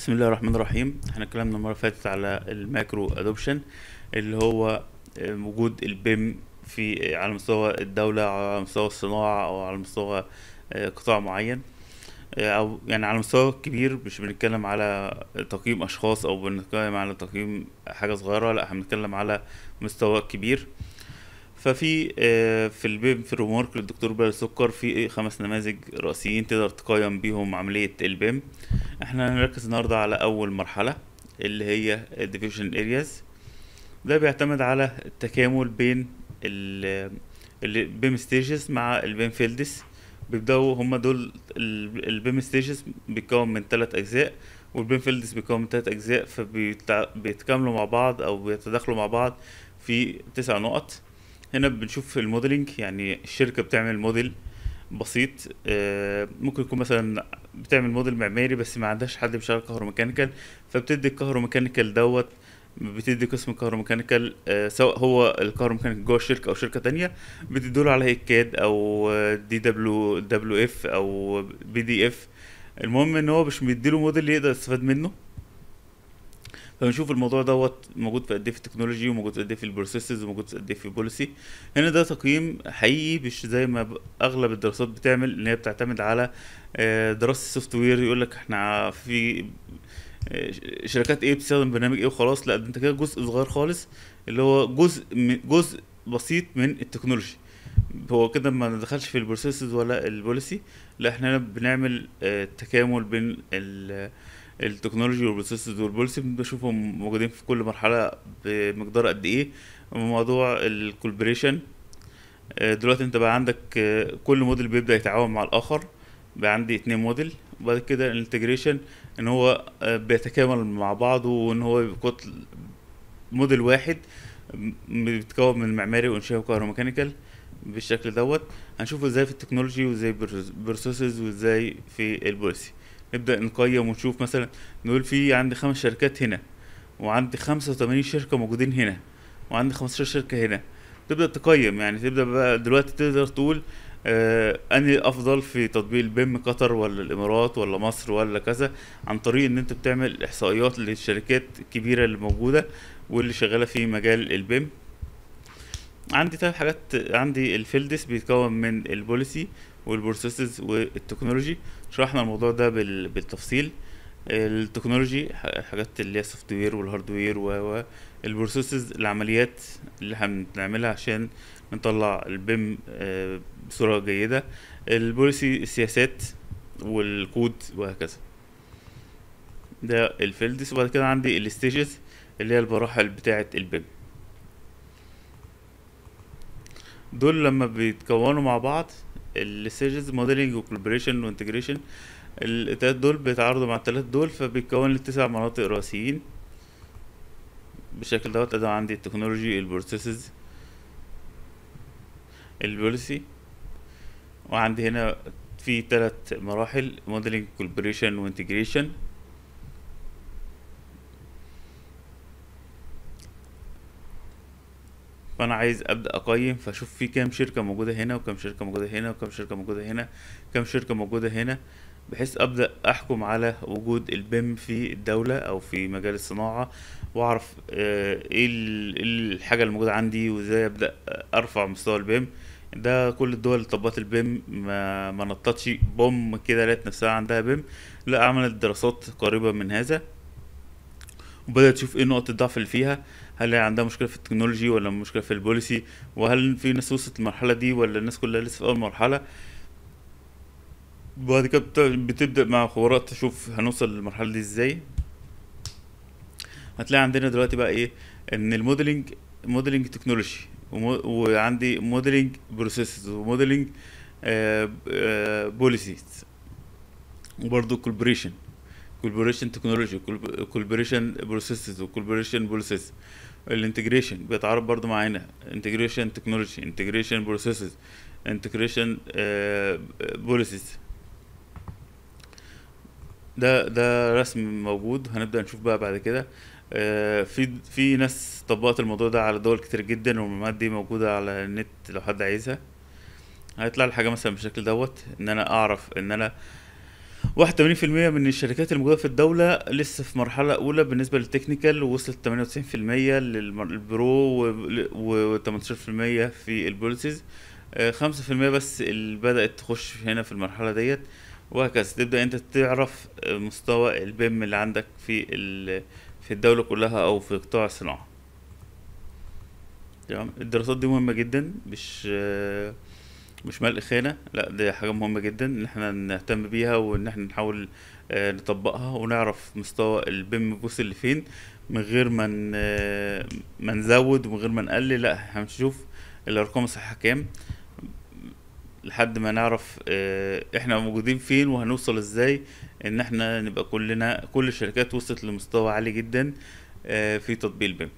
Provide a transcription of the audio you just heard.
بسم الله الرحمن الرحيم. إحنا اتكلمنا المرة اللي فاتت على ال macro adoption اللي هو آه، وجود ال BIM في على مستوى الدولة على مستوى الصناعة أو على مستوى آه، قطاع معين. آه، أو يعني على مستوى كبير مش بنتكلم على تقييم أشخاص أو بنتكلم على تقييم حاجة صغيرة لا إحنا بنتكلم على مستوى كبير. ففي آه، في ال BIM framework للدكتور بلال سكر في خمس نماذج رئيسيين تقدر تقيم بيهم عملية ال BIM. إحنا هنركز النهارده على أول مرحلة اللي هي diffusion areas. ده بيعتمد على التكامل بين ال BIM stages مع ال BIM fields بيبدأوا هما دول ال BIM stages بيتكون من ثلاث أجزاء وال BIM fields بيتكون من ثلاث أجزاء فبيتكاملوا مع بعض أو بيتداخلوا مع بعض في تسع نقط. هنا بنشوف ال modeling يعني الشركة بتعمل موديل بسيط. آه، ممكن يكون مثلا بتعمل موديل معماري بس ما عندهاش حد بيشتغل كهروميكانيكال فبتدي الكهروميكانيكال دوت بتدي قسم كهروميكانيكال آه، سواء هو الكهروميكانيكال جوه الشركة أو شركة تانية بتدوله على هيئة CAD أو DWF أو PDF المهم إن هو مش مديله موديل يقدر يستفاد منه. فبنشوف الموضوع دوت موجود في قد إيه في ال technology وموجود قد إيه في ال processes وموجود قد إيه في ال policy. هنا ده تقييم حقيقي مش زي ما أغلب الدراسات بتعمل إن هي بتعتمد على آه، دراسة ال software يقول لك إحنا في آه، شركات إيه بتستخدم برنامج إيه وخلاص. لا ده أنت كده جزء صغير خالص اللي هو جزء جزء بسيط من ال technology. هو كده ما ندخلش في ال processes ولا ال policy. لا إحنا بنعمل آه، تكامل بين ال technology وال processes وال policy بنشوفهم موجودين في كل مرحلة بمقدار قد إيه. موضوع ال collaboration دلوقتي أنت بقى عندك آه، كل موديل بيبدأ يتعاون مع الآخر. بقى عندي اتنين موديل وبعد كده ال integration إن هو آه، بيتكامل مع بعضه وإن هو كتل موديل واحد بيتكون من معماري وانشائي وكهروميكانيكال بالشكل دوت. هنشوفه إزاي في ال technology وإزاي processes وإزاي في ال policy. نبدأ نقيم ونشوف مثلا نقول في عندي خمس شركات هنا وعندي خمسة وتمانين شركة موجودين هنا وعندي خمستاشر شركة هنا. تبدأ تقيم يعني تبدأ بقى دلوقتي تقدر تقول آه أنهي أفضل في تطبيق ال BIM قطر ولا الإمارات ولا مصر ولا كذا عن طريق إن أنت بتعمل إحصائيات للشركات الكبيرة اللي موجودة واللي شغالة في مجال ال BIM. عندي ثلاث حاجات عندي ال fields بيتكون من ال policy وال processes وال technology. شرحنا الموضوع ده بال- بالتفصيل. ال technology حاجات اللي هي ال software وال hardware و ال processes العمليات اللي إحنا بنعملها عشان نطلع ال BIM آه، بصورة جيدة. ال policy السياسات والكود وهكذا. ده ال fields وبعد كده عندي ال stages اللي هي المراحل بتاعة ال BIM. دول لما بيتكونوا مع بعض ال stages modeling و collaboration و integration التلات دول بيتعارضوا مع التلات دول فبيتكون لي تسع مناطق رئيسيين. بالشكل دوت ادي عندي ال technology ال processes ال policy وعندي هنا في تلات مراحل modeling collaboration و integration فأنا عايز أبدأ أقيم فأشوف في كام شركة موجودة هنا وكام شركة موجودة هنا وكام شركة موجودة هنا كام شركة موجودة هنا بحيث أبدأ أحكم على وجود ال BIM في الدولة أو في مجال الصناعة وأعرف آه، إيه إيه الحاجة اللي موجودة عندي وإزاي أبدأ أرفع مستوى ال BIM. ده كل الدول اللي طبقت ال BIM ما ما نطتش بوم كده لقيت نفسها عندها BIM لا عملت دراسات قريبة من هذا. وبدأت تشوف إيه نقط الضعف اللي فيها. هل هي عندها مشكلة في ال technology ولا مشكلة في ال policy؟ وهل في ناس وصلت المرحلة دي ولا الناس كلها لسه في أول مرحلة؟ وبعد كده بت- بتبدأ مع خبراء تشوف هنوصل للمرحلة دي إزاي. هتلاقي عندنا دلوقتي بقى إيه؟ إن ال modeling modeling technology وعندي موديلنج بروسيسز و modeling بوليسيز وبرضه collaboration. collaboration technology collaboration processes و collaboration policies ال integration بيتعرض برضو معانا integration technology integration processes integration policies ده ده رسم موجود. هنبدأ نشوف بقى بعد كده. آه، في في ناس طبقت الموضوع ده على دول كتير جدا والمعلومات دي موجودة على النت لو حد عايزها. هيطلع لي حاجة مثلا بالشكل دوت إن أنا أعرف إن أنا واحد وتمانين في المية من الشركات الموجودة في الدولة لسه في مرحلة أولى بالنسبة لل technical ووصلت تمانية وتسعين في المية لل pro وتمنتاشر في المية في ال policies خمسة في المية بس اللي بدأت تخش هنا في المرحلة ديت وهكذا. تبدأ أنت تعرف آه، مستوى ال BIM اللي عندك في في الدولة كلها أو في قطاع الصناعة. تمام؟ الدراسات دي مهمة جدا مش آه، مش ملء خانة لا دي حاجة مهمة جدا إن إحنا نهتم بيها وإن إحنا نحاول آه، نطبقها ونعرف مستوى البيم وصل لفين من غير ما آه، ما نزود ومن غير ما نقلل لا إحنا هنشوف الأرقام الصحيحة كام لحد ما نعرف آه، إحنا موجودين فين وهنوصل إزاي إن إحنا نبقى كلنا كل الشركات وصلت لمستوى عالي جدا في تطبيق البيم.